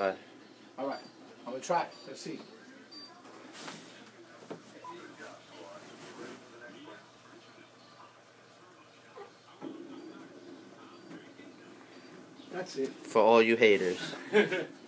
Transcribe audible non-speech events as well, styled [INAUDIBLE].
All right. I'm gonna try. Let's see. That's it. For all you haters. [LAUGHS]